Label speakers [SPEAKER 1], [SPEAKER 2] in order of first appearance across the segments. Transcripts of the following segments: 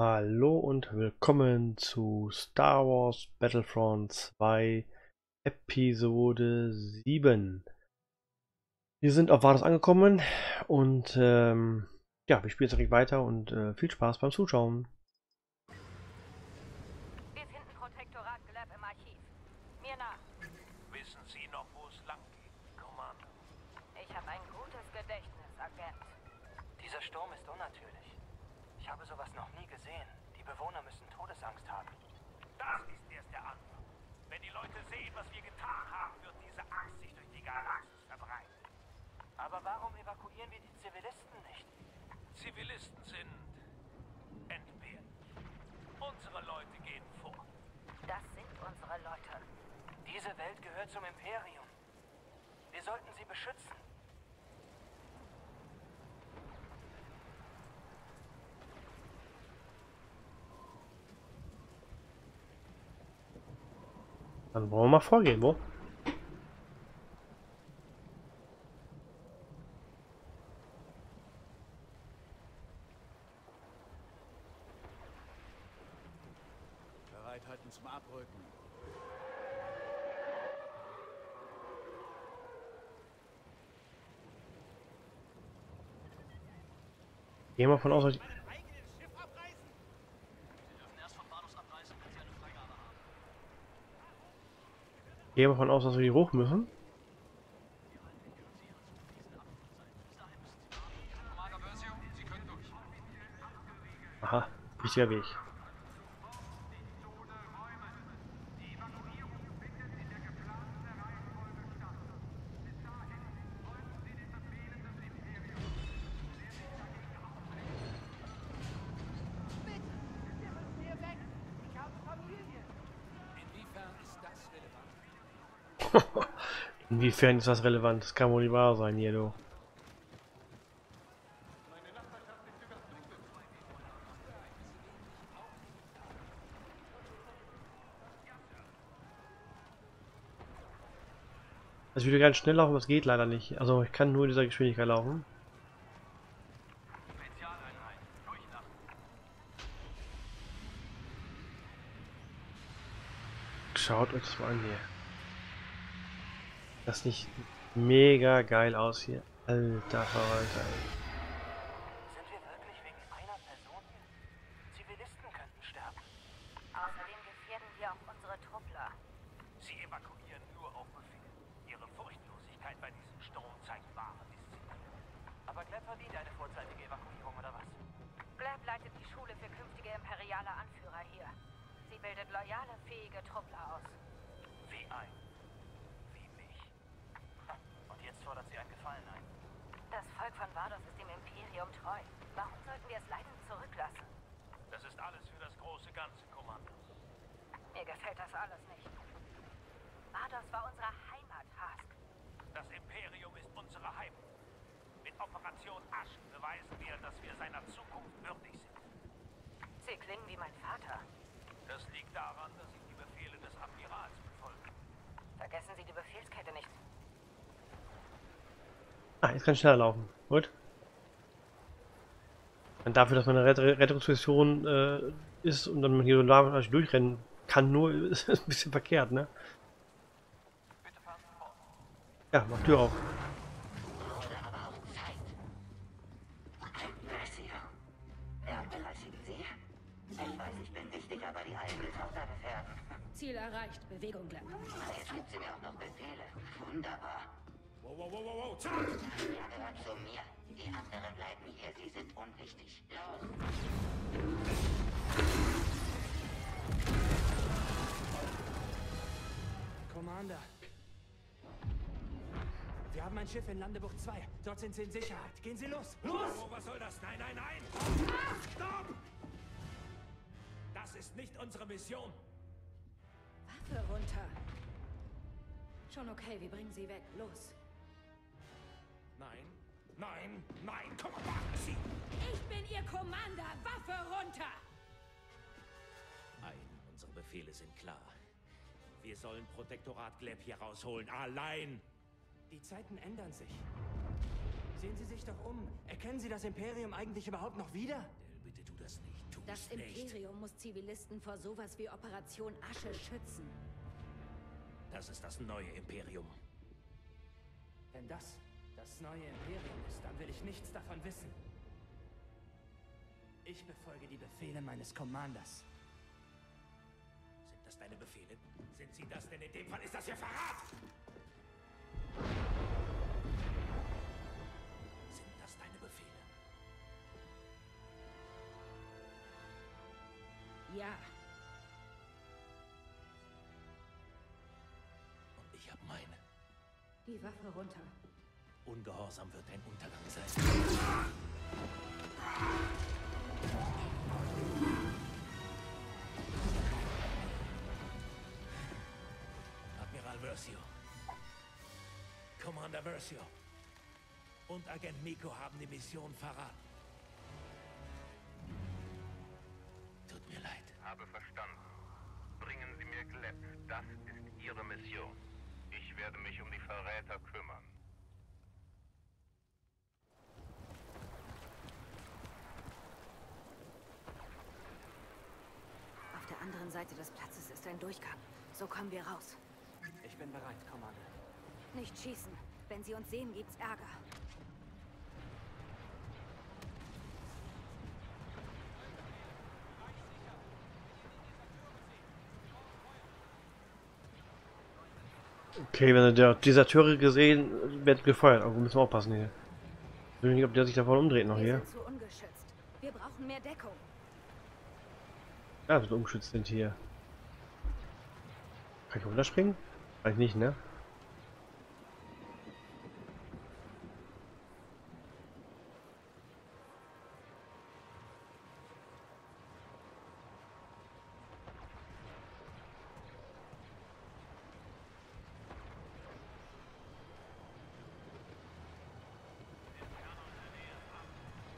[SPEAKER 1] Hallo und willkommen zu Star Wars Battlefront 2 Episode 7. Wir sind auf Vardos angekommen und ähm, ja, wir spielen jetzt direkt weiter und äh, viel Spaß beim Zuschauen.
[SPEAKER 2] Wir finden Protektorat Glab im Archiv. Mir nach.
[SPEAKER 3] Wissen Sie noch, wo es lang geht, Kommando?
[SPEAKER 2] Ich habe ein gutes Gedächtnis, Agent.
[SPEAKER 4] Dieser Sturm ist unnatürlich. Ich habe sowas noch nie gesehen. Die Bewohner müssen Todesangst haben.
[SPEAKER 3] Das ist erst der Anfang. Wenn die Leute sehen, was wir getan haben, wird diese Angst sich durch die Galaxis verbreiten.
[SPEAKER 4] Aber warum evakuieren wir die Zivilisten nicht?
[SPEAKER 3] Zivilisten sind entbehrlich. Unsere Leute gehen vor.
[SPEAKER 2] Das sind unsere Leute.
[SPEAKER 4] Diese Welt gehört zum Imperium. Wir sollten sie beschützen.
[SPEAKER 1] Dann wollen wir mal vorgehen, wo?
[SPEAKER 5] Bereit halten zum Abrücken.
[SPEAKER 1] Gehen wir von aus, dass. Gehen wir von aus, dass wir hier hoch müssen. Aha, wichtiger Weg.
[SPEAKER 5] Inwiefern ist das relevant?
[SPEAKER 1] Das kann wohl nicht wahr sein hier, du. Also ich würde gerne schnell laufen, aber es geht leider nicht. Also ich kann nur in dieser Geschwindigkeit laufen. Schaut euch das mal an hier. Das nicht mega geil aus hier. Alter Verwalter. ey.
[SPEAKER 4] Sind wir wirklich wegen einer Person hier? Zivilisten könnten sterben.
[SPEAKER 2] Außerdem gefährden wir auch unsere Truppler.
[SPEAKER 3] Sie evakuieren nur auf Befehl. Ihre Furchtlosigkeit bei diesem Sturm zeigt wahre Disziplin.
[SPEAKER 4] Aber Gleb verdient eine vorzeitige Evakuierung, oder was?
[SPEAKER 2] Glab leitet die Schule für künftige imperiale Anführer hier. Sie bildet loyale, fähige Truppler aus.
[SPEAKER 3] Wie ein. Wie mich.
[SPEAKER 4] Ha, Und jetzt fordert sie einen Gefallen ein.
[SPEAKER 2] Das Volk von Vardos ist dem Imperium treu. Warum sollten wir es leiden zurücklassen?
[SPEAKER 3] Das ist alles für das große Ganze, Kommando.
[SPEAKER 2] Mir gefällt das alles nicht. Vardos war unsere Heimat, Hask.
[SPEAKER 3] Das Imperium ist unsere Heimat. Mit Operation Aschen beweisen wir, dass wir seiner Zukunft würdig sind.
[SPEAKER 2] Sie klingen wie mein Vater.
[SPEAKER 3] Das liegt daran, dass ich die Befehle des Admirals befolge.
[SPEAKER 2] Vergessen Sie die Befehlskette nicht.
[SPEAKER 1] Ah, jetzt kann ich schneller laufen. Gut. Und dafür, dass man eine Rett Rettungsmission äh, ist und dann man hier so nah durchrennen kann, nur ist ein bisschen verkehrt, ne? Ja, mach Tür auf.
[SPEAKER 6] Vernachlässigen Sie? Ich weiß, ich bin wichtig, aber die eigene Tochter gefährden.
[SPEAKER 7] Ziel erreicht. Bewegung bleiben.
[SPEAKER 6] Jetzt gibt sie mir auch noch Befehle. Wunderbar.
[SPEAKER 3] Wow, wow, wow, wow, wow, zack!
[SPEAKER 6] Er gehört zu mir. Die anderen bleiben hier. Sie sind unwichtig. Los!
[SPEAKER 8] Commander. Wir haben ein Schiff in Landebucht 2. Dort sind Sie in Sicherheit. Gehen Sie los. Los!
[SPEAKER 3] Oh, was soll das? Nein, nein, nein! Stopp! Das ist nicht unsere Mission.
[SPEAKER 7] Waffe runter. Schon okay, wir bringen sie weg. Los.
[SPEAKER 3] Nein, nein, nein! Komm, warten Sie!
[SPEAKER 7] Ich bin Ihr Commander. Waffe runter.
[SPEAKER 3] Nein, unsere Befehle sind klar. Wir sollen Protektorat Gleb hier rausholen. Allein!
[SPEAKER 8] Die Zeiten ändern sich. Sehen Sie sich doch um. Erkennen Sie das Imperium eigentlich überhaupt noch wieder?
[SPEAKER 3] Bitte tu das nicht. Tu
[SPEAKER 7] Das
[SPEAKER 3] nicht.
[SPEAKER 7] Imperium muss Zivilisten vor sowas wie Operation Asche schützen.
[SPEAKER 3] Das ist das neue Imperium.
[SPEAKER 8] Wenn das das neue Imperium ist, dann will ich nichts davon wissen. Ich befolge die Befehle meines Commanders.
[SPEAKER 3] Sind das deine Befehle? Sind sie das? Denn in dem Fall ist das hier Verrat! Sind das deine Befehle?
[SPEAKER 7] Ja,
[SPEAKER 3] Und ich habe meine.
[SPEAKER 7] die Waffe runter.
[SPEAKER 3] Ungehorsam wird dein Untergang sein. Admiral Versio. Commander Versio. Und Agent Miko haben die Mission verraten. Tut mir leid.
[SPEAKER 9] Habe verstanden. Bringen Sie mir Gleb. Das ist Ihre Mission. Ich werde mich um die Verräter kümmern.
[SPEAKER 7] Auf der anderen Seite des Platzes ist ein Durchgang. So kommen wir raus.
[SPEAKER 8] Ich bin bereit, Commander.
[SPEAKER 7] Nicht schießen. Wenn sie uns sehen, gibt's Ärger.
[SPEAKER 1] Okay, wenn der Deserteure gesehen, wird gefeuert. Aber wir müssen aufpassen hier. Ich weiß nicht, ob der sich davon umdreht noch
[SPEAKER 7] wir
[SPEAKER 1] hier.
[SPEAKER 7] sind zu ungeschützt. Wir brauchen mehr Deckung.
[SPEAKER 1] Ja, wir sind umgeschützt sind hier. Kann ich runterspringen? Eigentlich nicht, ne?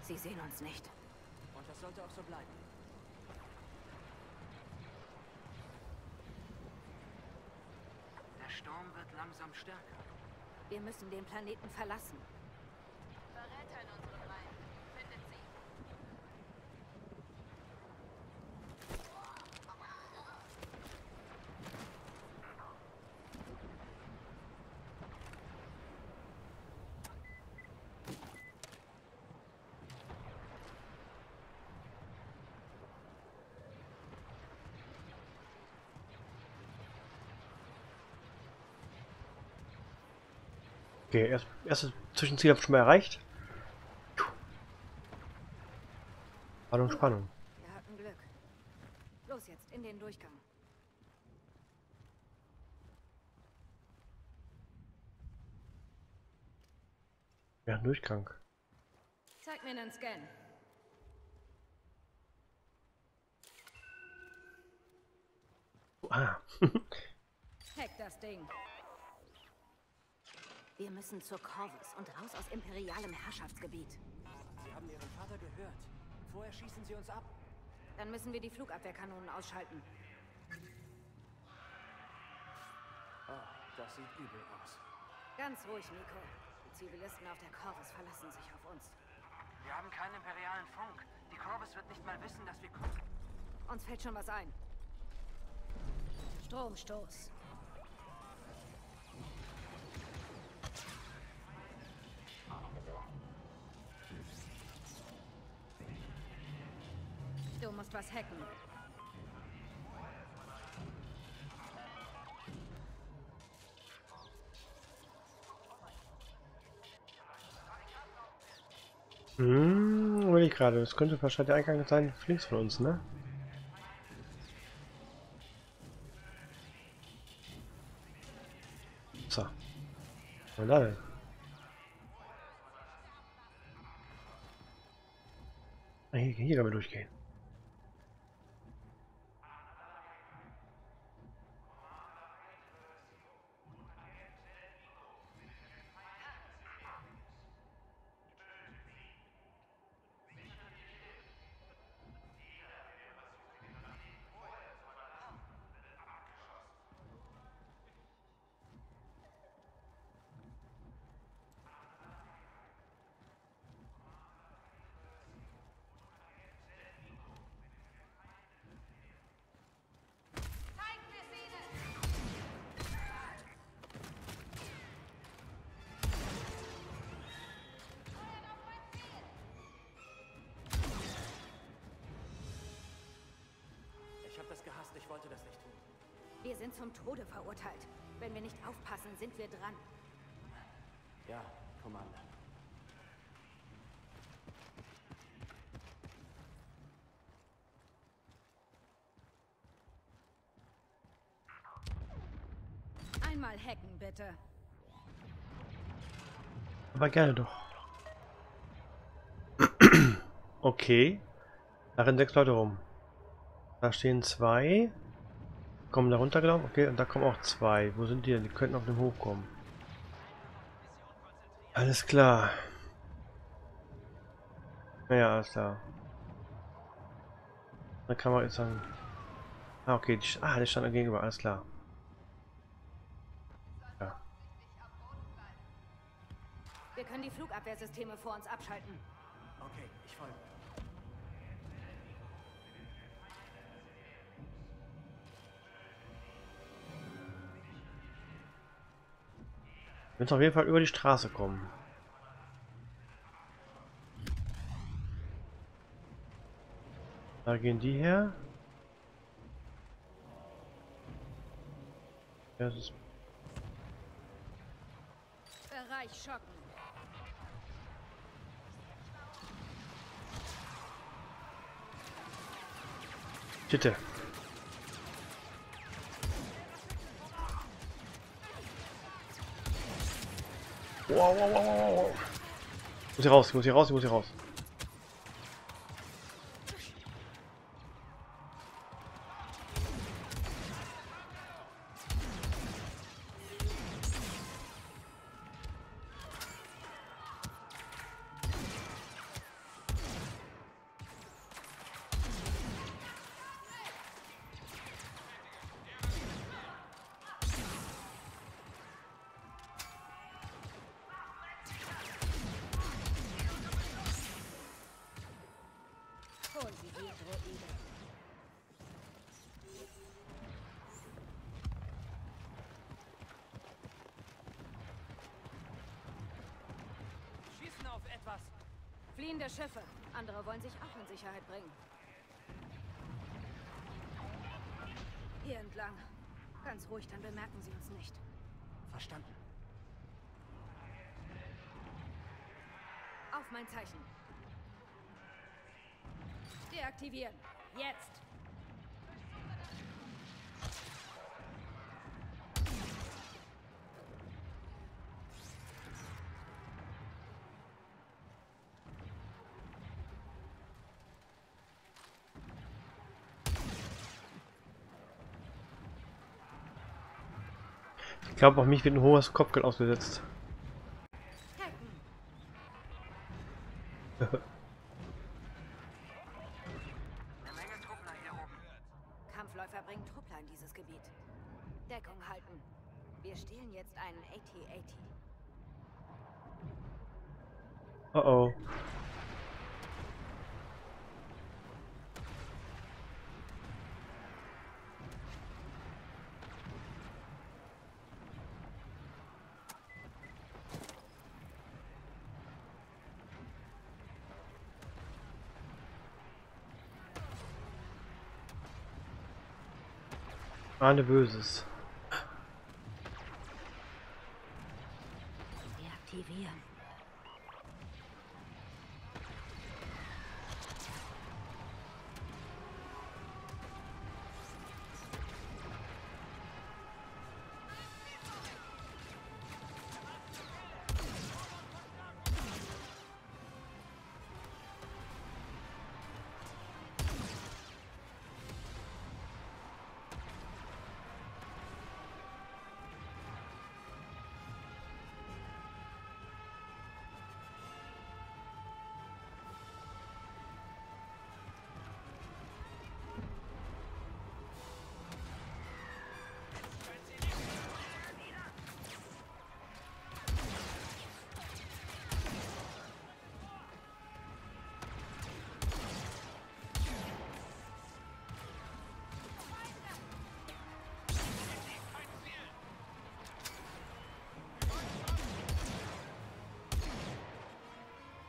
[SPEAKER 7] Sie sehen uns nicht.
[SPEAKER 8] Und das sollte auch so bleiben.
[SPEAKER 4] Der Sturm wird langsam stärker.
[SPEAKER 7] Wir müssen den Planeten verlassen.
[SPEAKER 1] Okay, erst, erstes Zwischenziel habe ich schon mal erreicht. Spannung, Spannung.
[SPEAKER 7] Wir hatten Glück. Los jetzt, in den Durchgang.
[SPEAKER 1] Ja, Durchgang.
[SPEAKER 7] Zeig mir einen Scan.
[SPEAKER 1] Ah.
[SPEAKER 7] Hack das Ding. Wir müssen zur Corvus und raus aus imperialem Herrschaftsgebiet.
[SPEAKER 8] Sie haben Ihren Vater gehört. Vorher schießen Sie uns ab.
[SPEAKER 7] Dann müssen wir die Flugabwehrkanonen ausschalten.
[SPEAKER 8] Oh, das sieht übel aus.
[SPEAKER 7] Ganz ruhig, Nico. Die Zivilisten auf der Corvus verlassen sich auf uns.
[SPEAKER 4] Wir haben keinen imperialen Funk. Die Corvus wird nicht mal wissen, dass wir kommen.
[SPEAKER 7] Uns fällt schon was ein. Stromstoß. Du musst was hacken.
[SPEAKER 1] Hm, will ich gerade. Das könnte wahrscheinlich der Eingang sein, links von uns, ne? So. Was Hier, können wir durchgehen.
[SPEAKER 8] Sollte das nicht tun.
[SPEAKER 7] Wir sind zum Tode verurteilt. Wenn wir nicht aufpassen, sind wir dran.
[SPEAKER 8] Ja, Commander.
[SPEAKER 7] Einmal hacken, bitte.
[SPEAKER 1] Aber gerne doch. Okay. Da rennen sechs Leute rum. Da stehen zwei. Kommen da runter, glaube ich. Okay, und da kommen auch zwei. Wo sind die denn? Die könnten auf dem Hof kommen. Alles klar. Ja, alles klar. Da kann man jetzt sagen. Ah, okay. Die, ah, die stand gegenüber. Alles klar. Ja.
[SPEAKER 7] Wir können die Flugabwehrsysteme vor uns abschalten.
[SPEAKER 8] Okay, ich folge.
[SPEAKER 1] Wir müssen auf jeden Fall über die Straße kommen. Da gehen die her. Ja, das ist
[SPEAKER 7] Bereich schocken.
[SPEAKER 1] Bitte. Wow, wow, wow, wow, wow. Muss hier raus, ich muss hier raus, ich muss hier raus.
[SPEAKER 7] Fliehende Schiffe. Andere wollen sich auch in Sicherheit bringen. Hier entlang. Ganz ruhig, dann bemerken sie uns nicht.
[SPEAKER 8] Verstanden.
[SPEAKER 7] Auf mein Zeichen. Deaktivieren. Jetzt.
[SPEAKER 1] Ich glaube, auf mich wird ein hohes Kopfgeld ausgesetzt.
[SPEAKER 7] Hacken.
[SPEAKER 4] Eine Menge Truppler hier oben.
[SPEAKER 7] Kampfläufer bringen Truppler in dieses Gebiet. Deckung halten. Wir stehlen jetzt einen AT-AT.
[SPEAKER 1] Oh oh. Ahne Böses.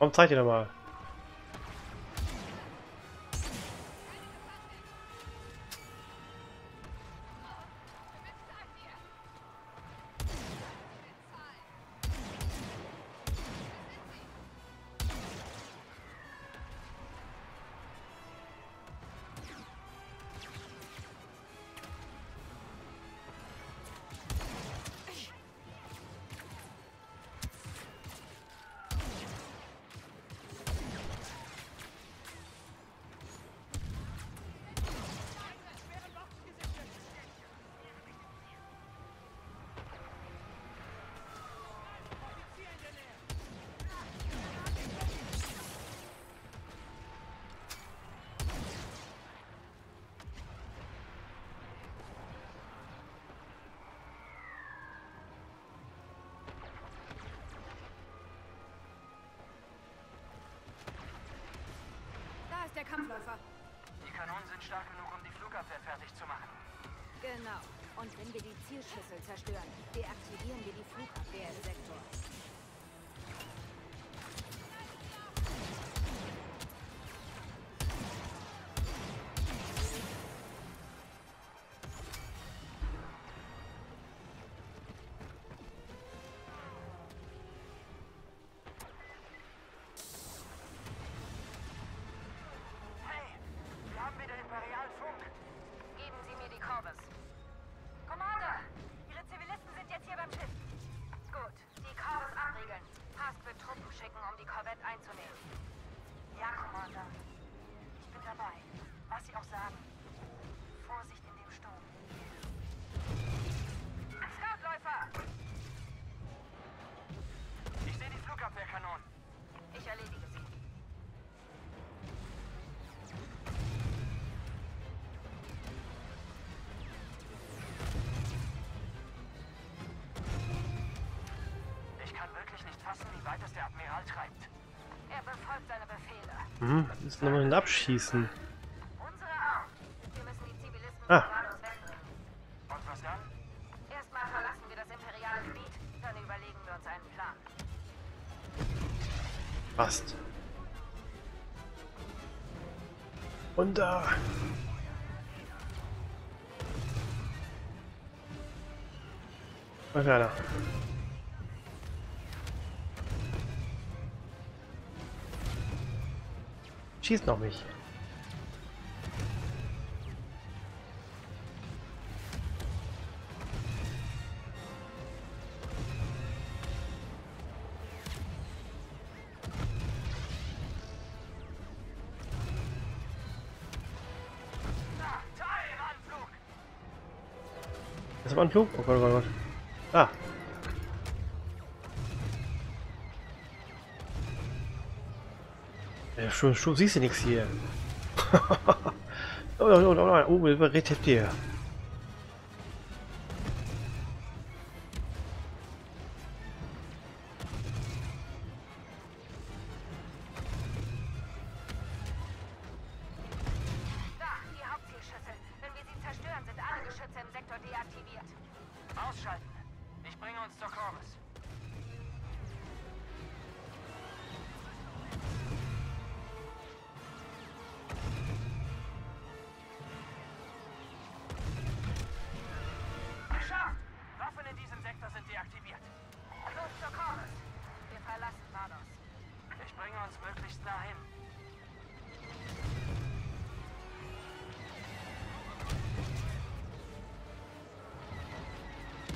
[SPEAKER 1] Warum zeigt ihr doch mal?
[SPEAKER 7] Kampfläufer.
[SPEAKER 4] Die Kanonen sind stark genug, um die Flugabwehr fertig zu machen.
[SPEAKER 7] Genau. Und wenn wir die Zielschüssel zerstören, deaktivieren wir die Flugabwehr im Sektor.
[SPEAKER 4] Treibt.
[SPEAKER 2] Er befolgt seine Befehle.
[SPEAKER 1] Hm, müssen nochmal ihn abschießen.
[SPEAKER 2] Unsere auch. Wir müssen die Zivilisten
[SPEAKER 1] Ah.
[SPEAKER 4] Und was dann?
[SPEAKER 2] Erstmal verlassen wir das imperiale Gebiet, dann überlegen wir uns einen Plan.
[SPEAKER 1] Passt. Und da. Mal kleiner. Schießt noch mich. Das war ein Flug? Oh Gott, oh Gott, oh Gott. Ah. Schon, schon siehst du nichts hier. oh, oh, oh, oh, oh, überredet dir.
[SPEAKER 2] Da,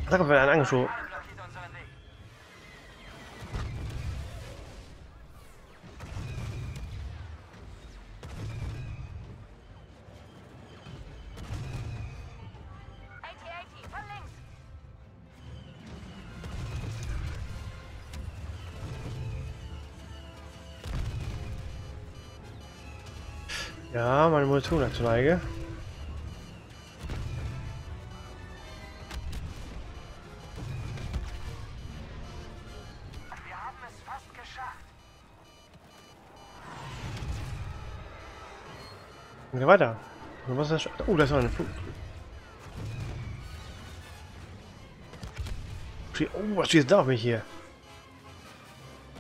[SPEAKER 1] Sag mal, wer einen angeschoben. Ja, meine Munition hat zu Neige. Gehen wir weiter. Was ist das? Oh, da ist noch ein Flug. Oh, was steht da auf mich hier?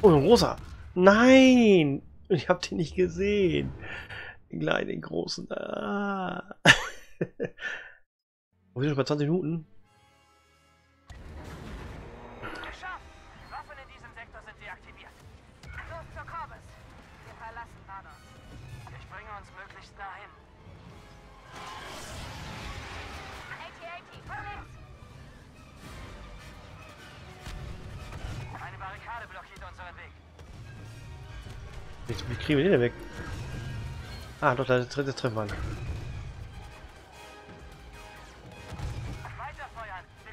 [SPEAKER 1] Oh, ein großer. Nein! Ich hab den nicht gesehen. Den kleinen, den großen. Ah. Wir sind schon bei 20 Minuten. Kriegen wir den denn weg? Ah, doch, da ist das Treffen an.
[SPEAKER 4] Wir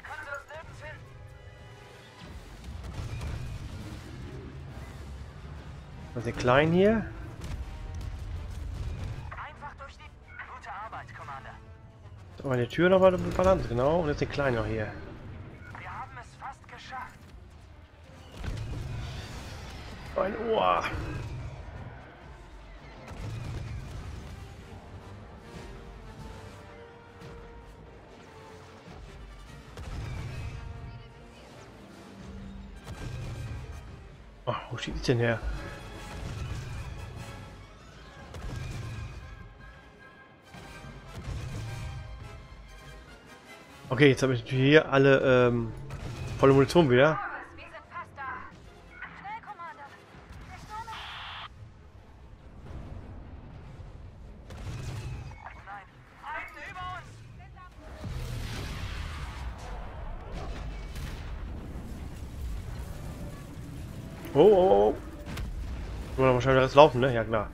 [SPEAKER 4] können sonst nirgends hin!
[SPEAKER 1] Was ist klein hier?
[SPEAKER 4] Einfach durch die... Gute Arbeit, Commander.
[SPEAKER 1] Aber eine Tür noch mal balanciert, genau. Und jetzt den kleinen noch hier.
[SPEAKER 4] Wir haben es fast geschafft.
[SPEAKER 1] Ein Ohr.
[SPEAKER 7] Schießt ich denn her? Okay, jetzt habe ich hier alle ähm, volle Munition wieder. Oh, oh, oh. Wollen wir wahrscheinlich alles laufen, ne? Ja, klar.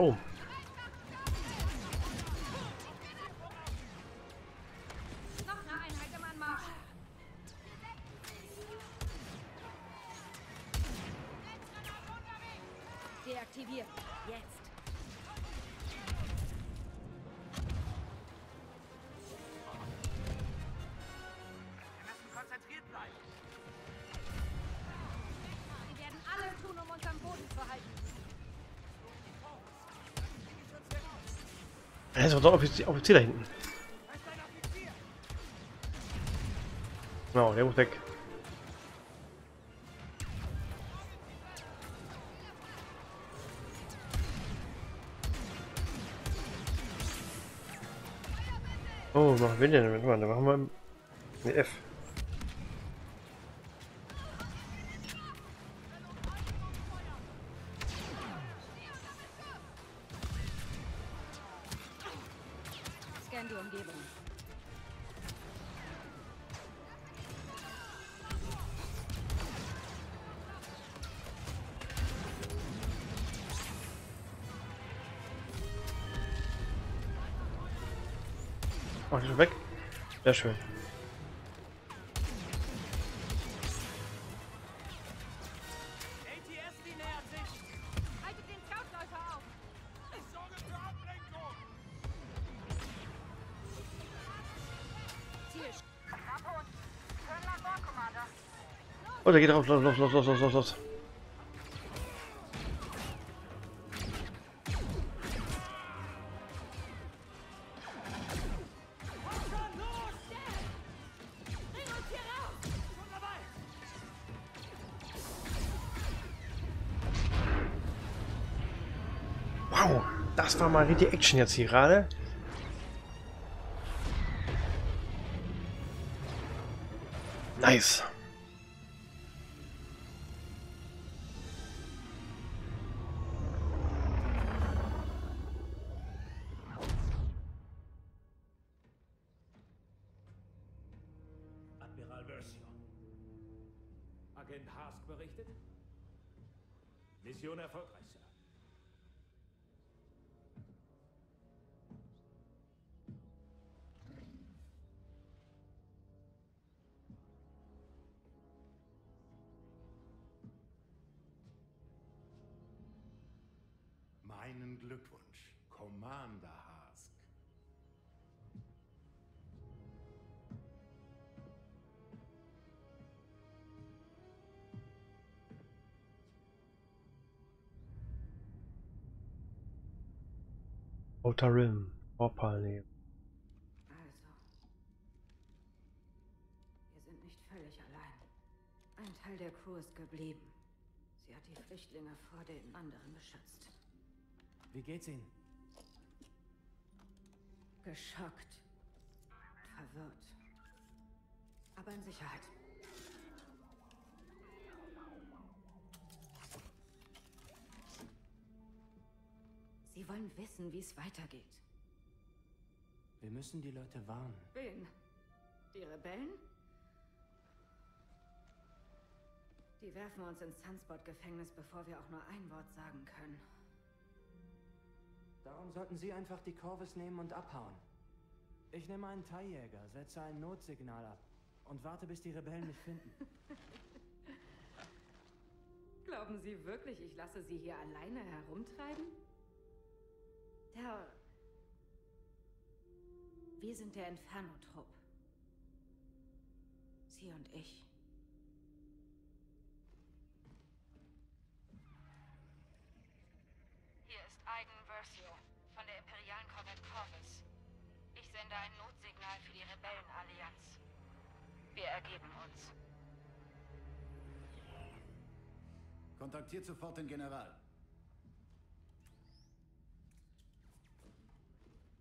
[SPEAKER 7] Oh. Da ist doch Offizier, Offizier da hinten. Genau, der muss weg. Oh, machen wir damit? Warte, machen wir eine F. Mach ich weg. Sehr schön. Oh, der geht raus. Los, los, los, los, los, los, los. Mal richtig Action jetzt hier gerade. Nice.
[SPEAKER 10] Commander Hask.
[SPEAKER 7] Outer Rim. Vorpal nehmen.
[SPEAKER 11] Also,
[SPEAKER 7] nicht völlig allein. Ein Teil der Crew ist geblieben. Sie hat die Flüchtlinge vor den anderen beschützt.
[SPEAKER 8] Wie geht's Ihnen?
[SPEAKER 7] Geschockt. Verwirrt. Aber in Sicherheit. Sie wollen wissen, wie es weitergeht.
[SPEAKER 8] Wir müssen die Leute warnen.
[SPEAKER 7] Wen? Die Rebellen? Die werfen uns ins Sunspot-Gefängnis, bevor wir auch nur ein Wort sagen können.
[SPEAKER 8] Darum sollten Sie einfach die Corvus nehmen und abhauen. Ich nehme einen Teiljäger, setze ein Notsignal ab und warte, bis die Rebellen mich finden.
[SPEAKER 7] Glauben Sie wirklich, ich lasse Sie hier alleine herumtreiben? Der... Wir sind der Inferno-Trupp. Sie und ich.
[SPEAKER 2] Sende ein Notsignal für die Rebellenallianz. Wir ergeben uns.
[SPEAKER 12] Kontaktiert sofort den General.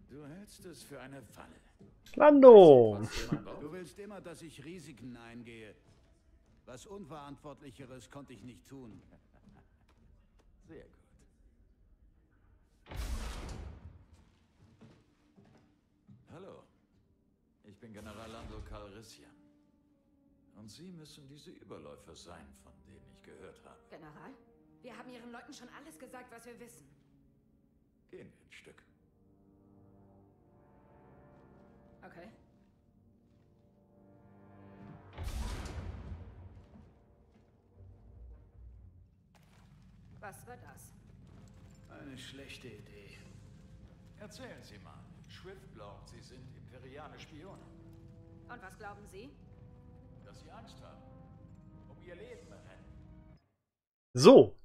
[SPEAKER 13] Du hältst es für eine Falle.
[SPEAKER 1] Landung!
[SPEAKER 12] Du willst immer, dass ich Risiken eingehe. Was Unverantwortlicheres konnte ich nicht tun.
[SPEAKER 13] Sehr gut. Ich bin General Lando Calrissian. Und Sie müssen diese Überläufer sein, von denen ich gehört habe.
[SPEAKER 7] General, wir haben Ihren Leuten schon alles gesagt, was wir wissen.
[SPEAKER 13] Gehen wir ein Stück.
[SPEAKER 7] Okay. Was war das?
[SPEAKER 13] Eine schlechte Idee. Erzählen Sie mal. Swift glaubt, Sie sind imperiale Spione.
[SPEAKER 7] Und was glauben Sie?
[SPEAKER 13] Dass Sie Angst haben. Um Ihr Leben rennen.
[SPEAKER 1] So,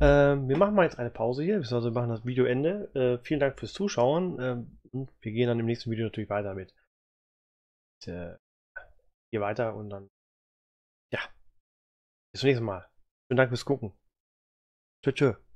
[SPEAKER 1] ähm, wir machen mal jetzt eine Pause hier, wir machen das Video Ende. Äh, vielen Dank fürs Zuschauen ähm, und wir gehen dann im nächsten Video natürlich weiter mit. Äh, hier weiter und dann, ja, bis zum nächsten Mal. Vielen Dank fürs Gucken. Tschö, tschö.